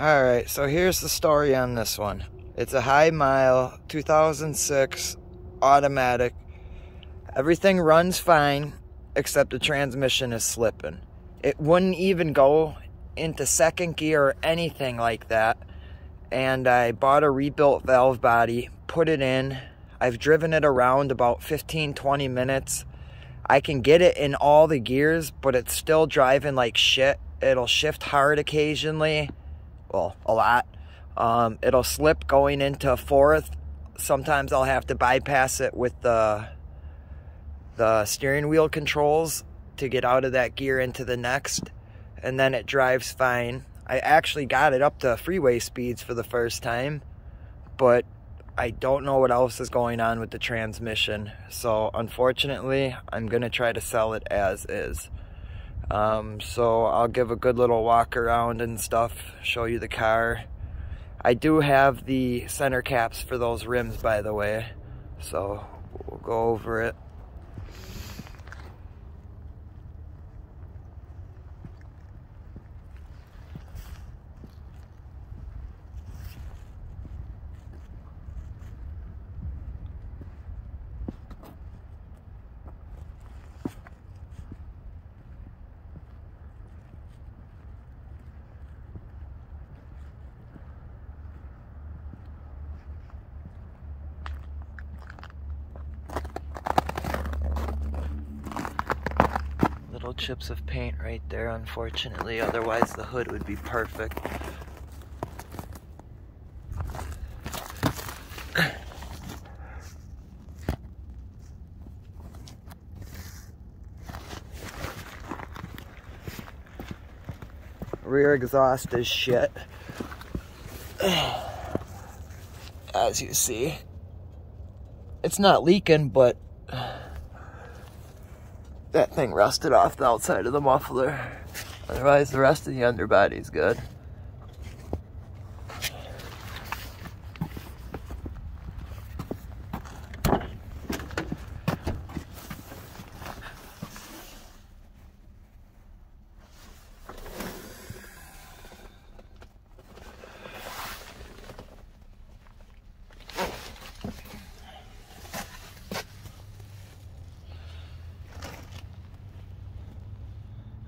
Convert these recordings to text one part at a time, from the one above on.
All right, so here's the story on this one. It's a high mile 2006 automatic. Everything runs fine except the transmission is slipping. It wouldn't even go into second gear or anything like that. And I bought a rebuilt valve body, put it in. I've driven it around about 15 20 minutes. I can get it in all the gears, but it's still driving like shit. It'll shift hard occasionally. Well, a lot. Um, it'll slip going into fourth. Sometimes I'll have to bypass it with the the steering wheel controls to get out of that gear into the next and then it drives fine. I actually got it up to freeway speeds for the first time, but I don't know what else is going on with the transmission. So unfortunately, I'm going to try to sell it as is. Um, so I'll give a good little walk around and stuff, show you the car. I do have the center caps for those rims, by the way. So we'll go over it. Chips of paint right there, unfortunately. Otherwise, the hood would be perfect. Rear exhaust is shit. As you see. It's not leaking, but that thing rusted off the outside of the muffler. Otherwise, the rest of the underbody's good.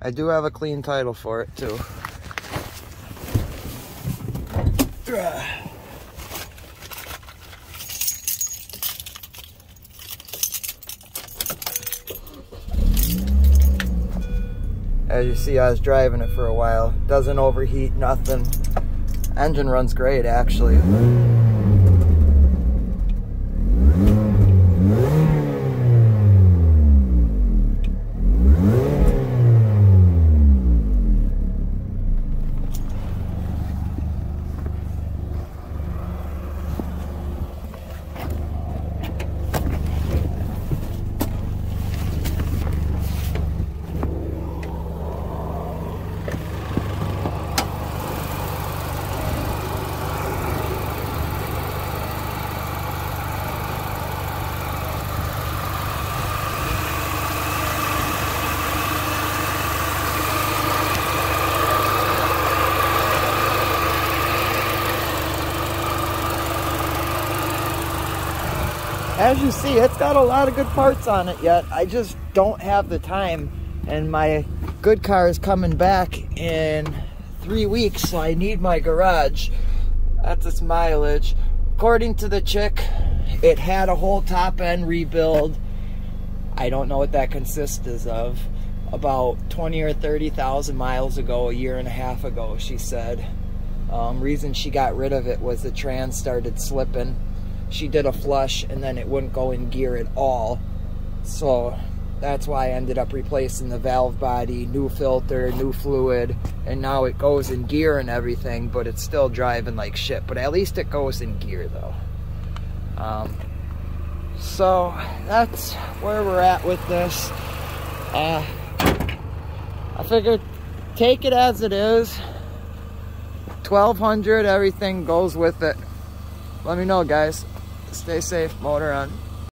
I do have a clean title for it too. As you see, I was driving it for a while. Doesn't overheat, nothing. Engine runs great, actually. As you see, it's got a lot of good parts on it yet. I just don't have the time. And my good car is coming back in three weeks, so I need my garage. That's its mileage. According to the chick, it had a whole top end rebuild. I don't know what that consists of. About 20 or 30,000 miles ago, a year and a half ago, she said. Um, reason she got rid of it was the trans started slipping she did a flush and then it wouldn't go in gear at all. So that's why I ended up replacing the valve body, new filter, new fluid, and now it goes in gear and everything, but it's still driving like shit. But at least it goes in gear though. Um, so that's where we're at with this. Uh, I figured take it as it is. 1200, everything goes with it. Let me know, guys. Stay safe, motor on.